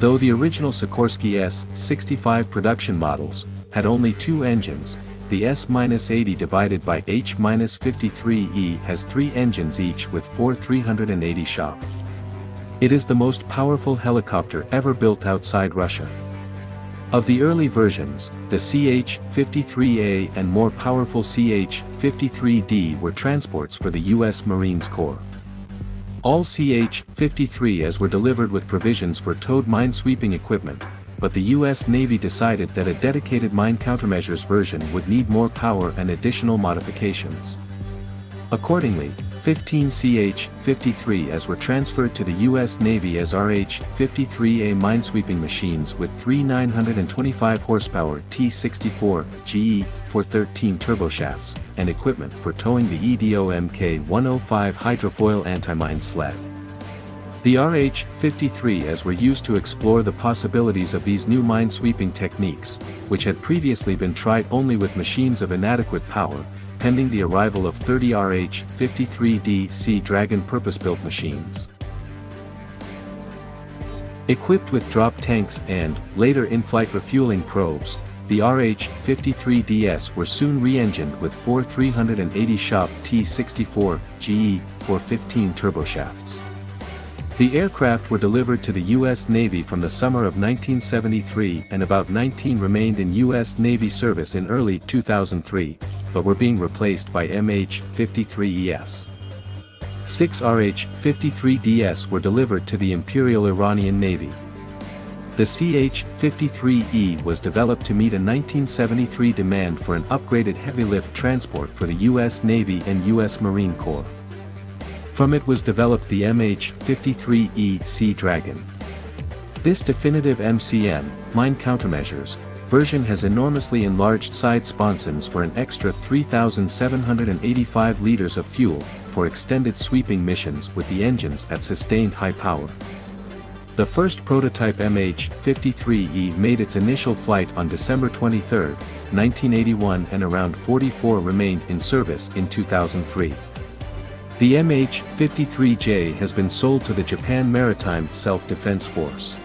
Though the original Sikorsky S-65 production models had only two engines, the S-80 divided by H-53E has three engines each with four 380 shop. It is the most powerful helicopter ever built outside Russia. Of the early versions, the CH-53A and more powerful CH-53D were transports for the U.S. Marines Corps. All CH-53As were delivered with provisions for towed minesweeping equipment, but the U.S. Navy decided that a dedicated mine countermeasures version would need more power and additional modifications. Accordingly, 15 CH-53As were transferred to the U.S. Navy as RH-53A minesweeping machines with three 925 horsepower T-64 GE 413 turboshafts, and equipment for towing the EDO Mk-105 hydrofoil anti-mine sled. The RH-53As were used to explore the possibilities of these new minesweeping techniques, which had previously been tried only with machines of inadequate power, pending the arrival of 30 RH-53D Sea Dragon purpose-built machines. Equipped with drop tanks and, later in-flight refueling probes, the RH-53DS were soon re-engined with four 380 shop T-64 GE 415 turboshafts. The aircraft were delivered to the U.S. Navy from the summer of 1973 and about 19 remained in U.S. Navy service in early 2003, but were being replaced by MH-53ES. Six RH-53DS were delivered to the Imperial Iranian Navy. The CH-53E was developed to meet a 1973 demand for an upgraded heavy-lift transport for the U.S. Navy and U.S. Marine Corps. From it was developed the MH-53E Sea Dragon. This definitive MCM, mine countermeasures, version has enormously enlarged side sponsons for an extra 3,785 liters of fuel, for extended sweeping missions with the engines at sustained high power. The first prototype MH-53E made its initial flight on December 23, 1981 and around 44 remained in service in 2003. The MH-53J has been sold to the Japan Maritime Self-Defense Force.